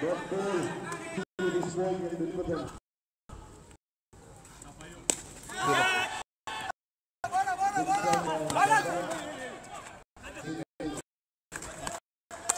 Doctor, this one, I deliver them.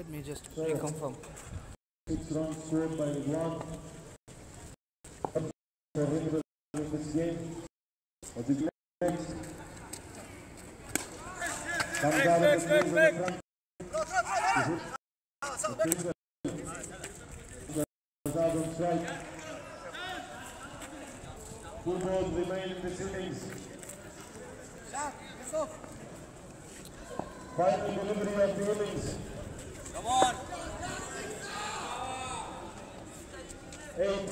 Let me just reconfirm. Six runs scored by Ridwan. For Ringrose in this game. Of the next. Comes out of the field in the front. The fielder goes out on strike. Two balls remain in this innings. Final delivery of the innings. Come on. Eight.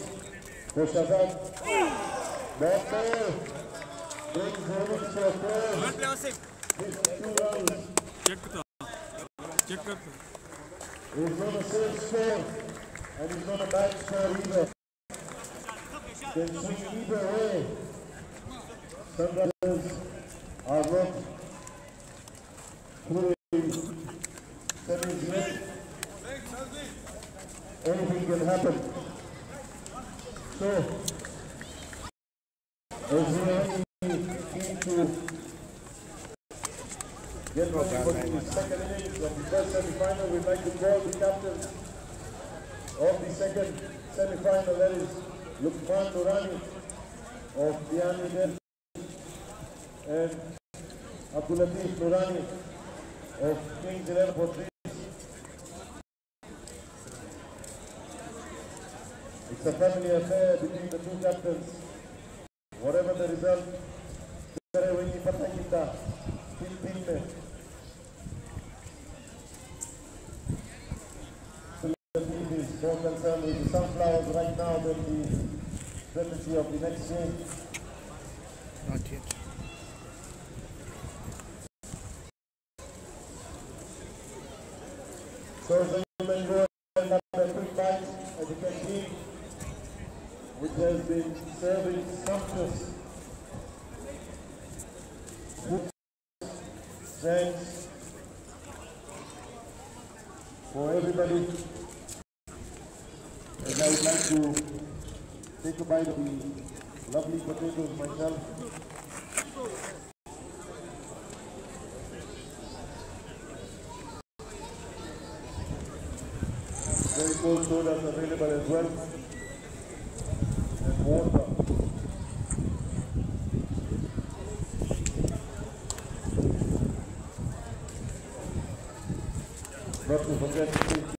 Koşadan. Mbappe. Big Zerwin Çakır. Good passing. Çek kutu. Çek kutu. He's gonna save score. And he's gonna back score either. They shoot either way. Some brothers are not through can happen. So, as we keen to get ready for the second innings of the first semi-final, we'd like to call the captain of the second semi-final, that is Lukman Nurani of Diani Delhi and Abdulatif Nurani of Kings 11 Portuguese. It's a family affair between the two captains. Whatever the result, करे वही नहीं पता कितना तीन तीन में Philippines is more concerned with the sunflowers right now than the strategy of the next game. Not yet. So the human go and have a quick bite as you can see, which has been serving sumptuous drinks for everybody. And I would like to take a bite of the lovely potatoes myself. Very cold sodas available as well. Продолжение следует...